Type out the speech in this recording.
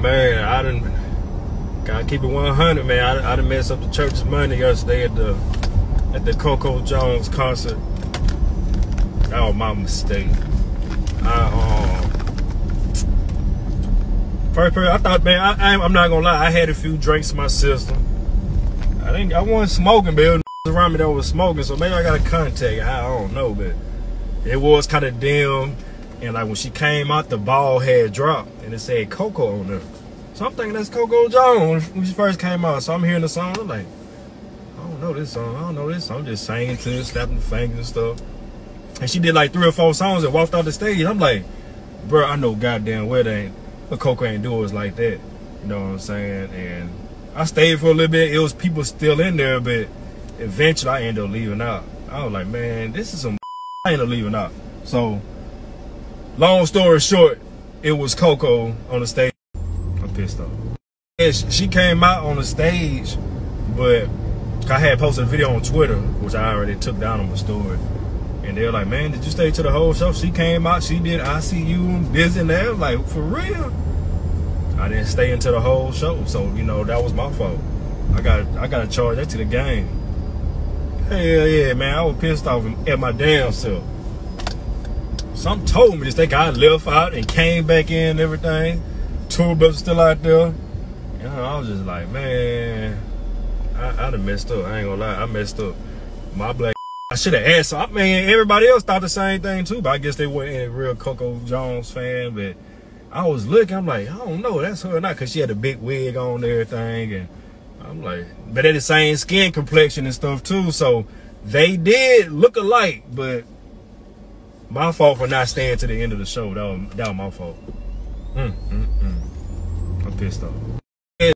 man, I didn't. Gotta keep it 100, man. I, I done messed up the church's money yesterday at the at the Coco Jones concert. Oh, my mistake. I um. First, person, I thought, man, I, I'm not gonna lie. I had a few drinks in my system. I didn't, I wasn't smoking, but was around me that was smoking, so maybe I got a contact. I, don't know, but it was kind of dim. And like when she came out, the ball had dropped, and it said Coco on there. So I'm thinking that's Coco Jones when she first came out. So I'm hearing the song, I'm like, I don't know this song. I don't know this song. I'm just singing to it, snapping fingers and stuff. And she did like three or four songs and walked off the stage. I'm like, bro, I know goddamn well they ain't, but Coco ain't do it like that. You know what I'm saying? And I stayed for a little bit. It was people still in there, but eventually I ended up leaving out. I was like, man, this is some I ended up leaving out. So, long story short, it was Coco on the stage. I'm pissed off. Yeah, she came out on the stage, but I had posted a video on Twitter, which I already took down on my story. And they were like, man, did you stay to the whole show? She came out, she did I see you busy there. Like, for real? I didn't stay into the whole show. So, you know, that was my fault. I got I gotta charge that to the game. Hell yeah, man. I was pissed off at my damn self. Some told me this. They got left out and came back in and everything. Tour bus still out there. Know, I was just like, man, I, I done messed up. I ain't gonna lie, I messed up. My black I should have asked. I mean, everybody else thought the same thing too, but I guess they weren't a real Coco Jones fan. But I was looking, I'm like, I don't know, that's her or not, because she had a big wig on and everything. And I'm like, but they're the same skin complexion and stuff too. So they did look alike, but my fault for not staying to the end of the show. That was, that was my fault. Mm, mm, mm. I'm pissed off.